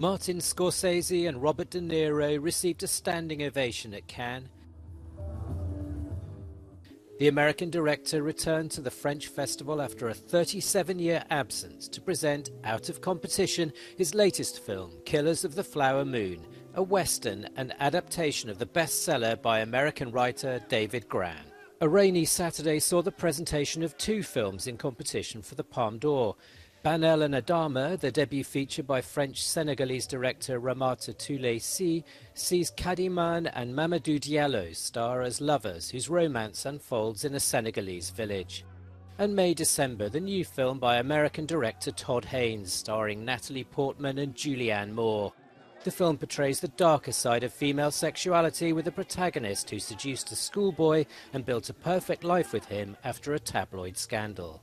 Martin Scorsese and Robert De Niro received a standing ovation at Cannes. The American director returned to the French festival after a 37 year absence to present Out of Competition, his latest film, Killers of the Flower Moon, a western and adaptation of the bestseller by American writer David Grann. A rainy Saturday saw the presentation of two films in competition for the Palme d'Or. Banel and Adama, the debut feature by French-Senegalese director Ramata Toulaye Sy, sees Khady Mane and Mamadou Diallo star as lovers whose romance unfolds in a Senegalese village. And May-December, the new film by American director Todd Haynes, starring Natalie Portman and Julianne Moore. The film portrays the darker side of female sexuality with a protagonist who seduced a schoolboy and built a perfect life with him after a tabloid scandal.